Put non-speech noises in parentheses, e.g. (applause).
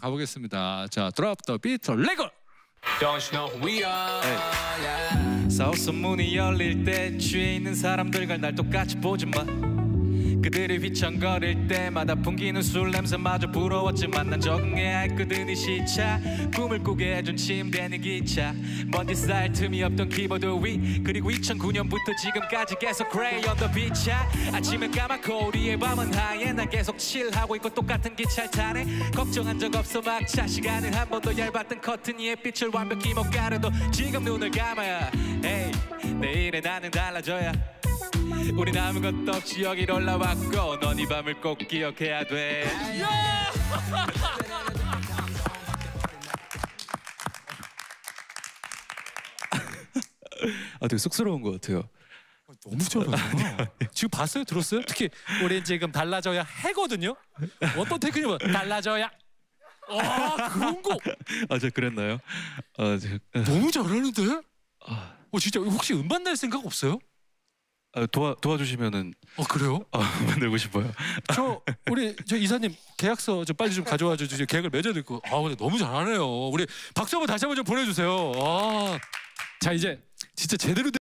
가보겠습니다. 자, drop the beat. Let's go. Don't you know who we are? Yeah. south 문이 열릴 때 취해 있는 사람들과 날 똑같이 보지 마 그들이 휘청거릴 때마다 풍기는 술 냄새마저 부러웠지만 난 적응해야 했거든 이 시차. 꿈을 꾸게 해준 침대는 기차. 먼지 쌓일 틈이 없던 키보드 위 그리고 2009년부터 지금까지 계속 on the beat. 아침엔 까맣고 우리의 밤은 하얘. 난 계속 칠하고 있고 똑같은 기차를 타네 걱정한 적 없어. 막차 시간은 한번 더 얇았던 커튼 위에 빛을 완벽히 못 가려도 지금 눈을 감아야 에이 내일의 나는 달라져야 우린 아무것도 없이 여길 올라왔고 넌 이 밤을 꼭 기억해야 돼 아, 되게 쑥스러운 것 같아요. 너무 잘하잖아. 지금 봤어요? 들었어요? 특히 우린 지금 달라져야 해거든요. 어떤 테크닉은 달라져야. 아 그런 거 아, 저 그랬나요? 아, 저, 너무 잘하는데? 어 진짜 혹시 음반 낼 생각 없어요? 아, 도와 도와주시면은 어 그래요? 아, (laughs) 만들고 싶어요. 저 우리 저 이사님 계약서 좀 빨리 좀 가져와 주시죠. 계약을 맺어야 될 거. 아 근데 너무 잘하네요. 우리 박수 한번 다시 한번 좀 보내주세요. 아. 자 이제 진짜 제대로 된